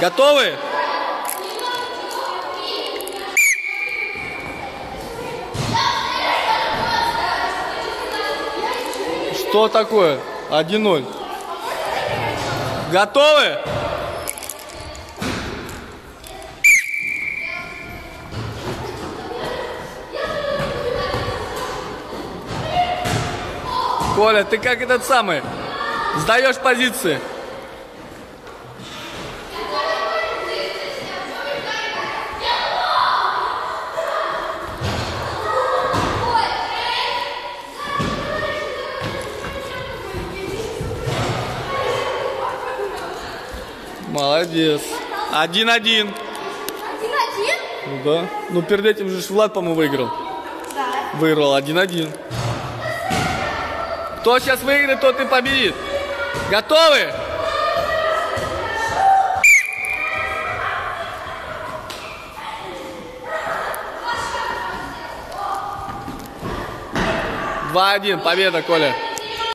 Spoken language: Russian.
Готовы? Что такое? 1-0. Готовы? Коля, ты как этот самый? Сдаешь позиции? Молодец. Один-один. Один-один? Ну да. Ну перед этим же Влад, по-моему, выиграл. Да. Выиграл один-один. Кто сейчас выиграет, тот и победит. Готовы? Два-один. Победа, Коля.